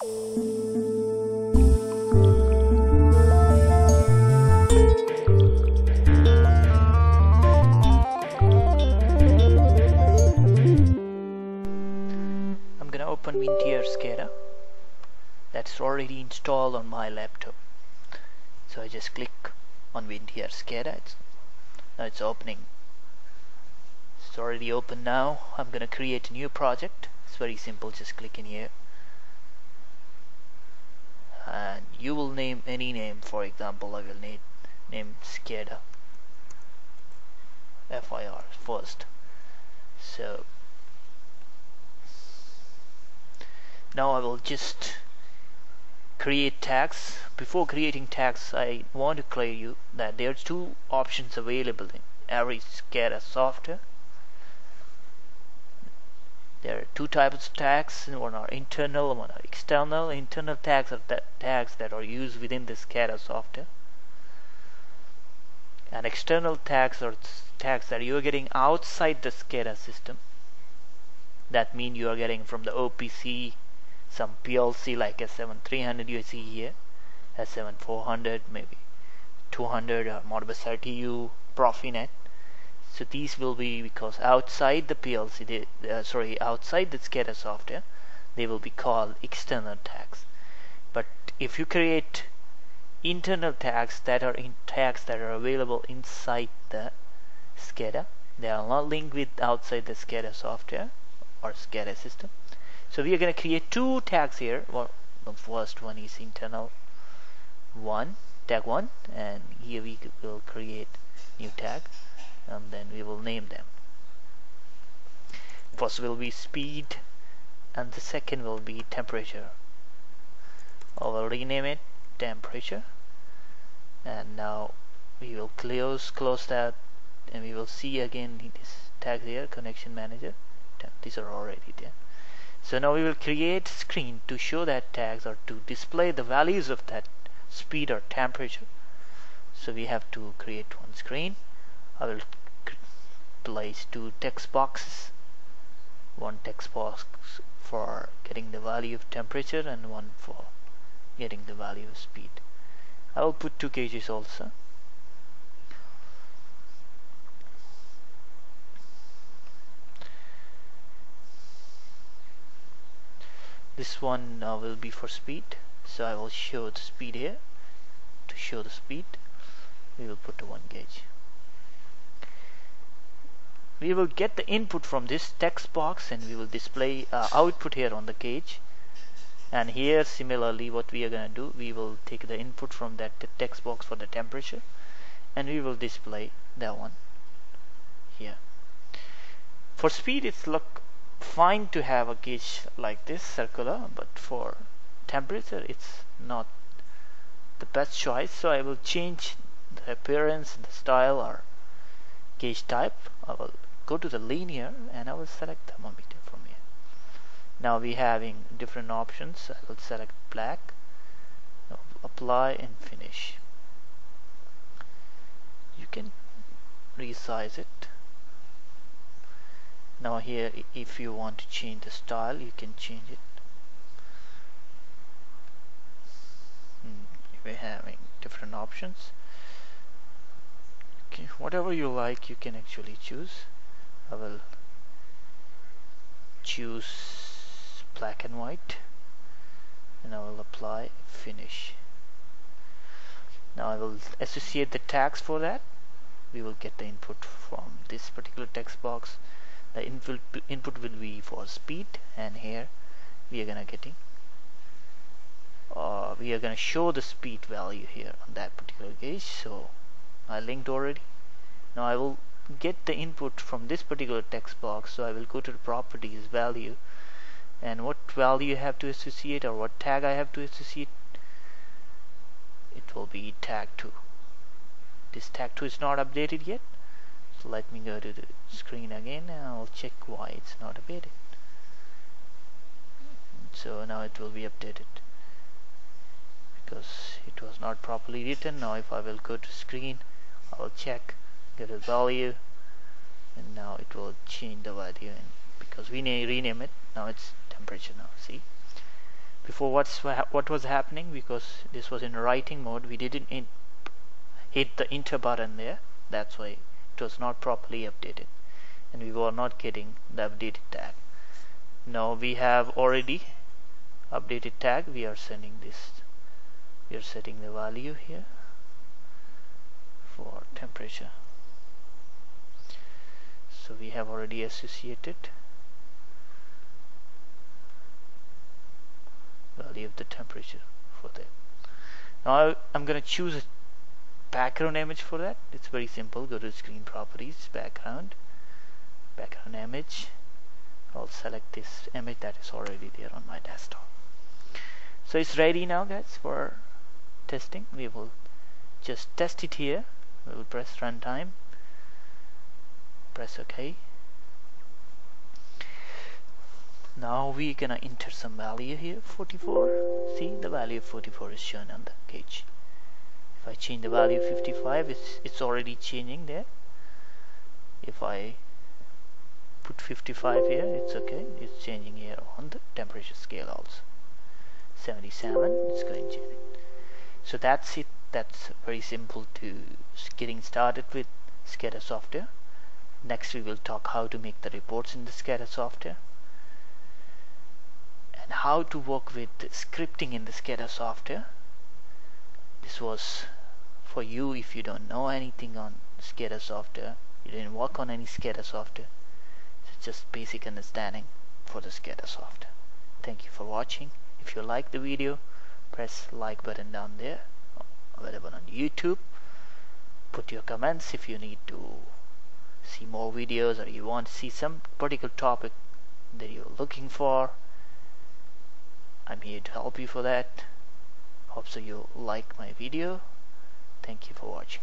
I'm gonna open WinTr SCADA that's already installed on my laptop. So I just click on WinTr SCADA it's, now it's opening. It's already open now. I'm gonna create a new project. It's very simple. Just click in here and you will name any name for example I will name name SCADA FIR first. So now I will just create tags. Before creating tags I want to clear you that there are two options available in every SCADA software there are two types of tags one are internal one are external. Internal tags are that tags that are used within the SCADA software. And external tags are tags that you are getting outside the SCADA system. That means you are getting from the OPC some PLC like S7300 you see here S7400 maybe 200 or Modbus RTU Profinet so these will be because outside the PLC uh, sorry outside the SCADA software they will be called external tags. But if you create internal tags that are in tags that are available inside the SCADA they are not linked with outside the SCADA software or SCADA system. So we are going to create two tags here. Well, the first one is internal one tag one and here we will create new tag and then we will name them. First will be speed and the second will be temperature. I will rename it temperature and now we will close close that and we will see again this tag here connection manager. These are already there. So now we will create screen to show that tags or to display the values of that speed or temperature so we have to create one screen. I will place two text boxes. One text box for getting the value of temperature and one for getting the value of speed. I will put two gauges also. This one uh, will be for speed. So I will show the speed here. To show the speed we will put a one gauge. We will get the input from this text box and we will display uh, output here on the gauge. And here similarly what we are going to do we will take the input from that text box for the temperature and we will display that one here. For speed it's look fine to have a gauge like this circular but for temperature it's not the best choice. So I will change the appearance and the style or gauge type. I will go to the linear and I will select thermometer from here. Now we having different options. I will select black. Apply and finish. You can resize it. Now here if you want to change the style you can change it. Hmm, we're having different options okay whatever you like you can actually choose. I will choose black and white and I will apply finish. Now I will associate the tags for that. We will get the input from this particular text box. The input input will be for speed and here we are gonna getting uh, we are gonna show the speed value here on that particular gauge. So I linked already. Now I will get the input from this particular text box so I will go to the properties value and what value I have to associate or what tag I have to associate. It will be tag 2 this tag 2 is not updated yet so let me go to the screen again and I'll check why it's not updated. So now it will be updated. Because it was not properly written now if I will go to screen I will check get a value and now it will change the value and because we rename it now it's temperature now see? Before what's what was happening because this was in writing mode we didn't hit the enter button there that's why it was not properly updated and we were not getting the updated tag. Now we have already updated tag we are sending this we are setting the value here temperature. So we have already associated value of the temperature for that. Now I'm gonna choose a background image for that. It's very simple. Go to screen properties background background image. I'll select this image that is already there on my desktop. So it's ready now guys for testing. We will just test it here we will press runtime. Press ok. Now we're gonna enter some value here 44 see the value of 44 is shown on the gauge if I change the value of 55 it's it's already changing there. If I put 55 here it's okay it's changing here on the temperature scale also. 77 it's going to change. So that's it that's very simple to getting started with SCADA software. Next we will talk how to make the reports in the SCADA software and how to work with scripting in the SCADA software. This was for you if you don't know anything on SCADA software. You didn't work on any SCADA software. It's just basic understanding for the SCADA software. Thank you for watching. If you like the video press like button down there available on YouTube. Put your comments if you need to see more videos or you want to see some particular topic that you're looking for. I'm here to help you for that. Hope so you like my video. Thank you for watching